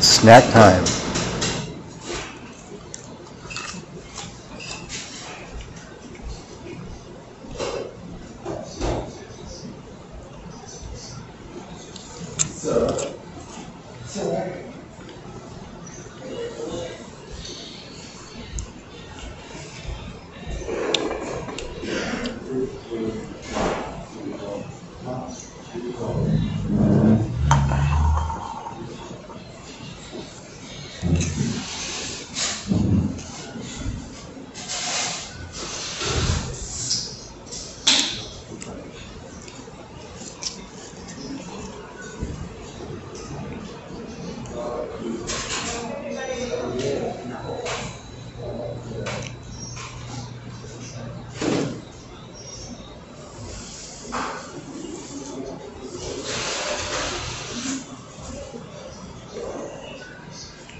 Snack time.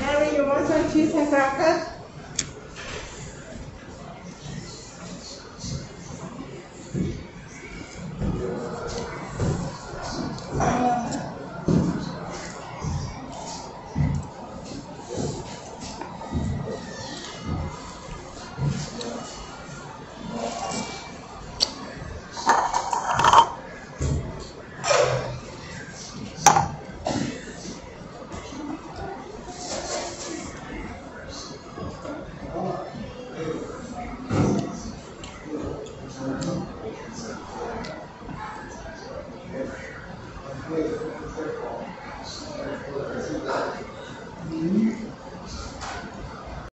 Mary, you want some cheese and crackers? 为公司做好，为国家荣誉。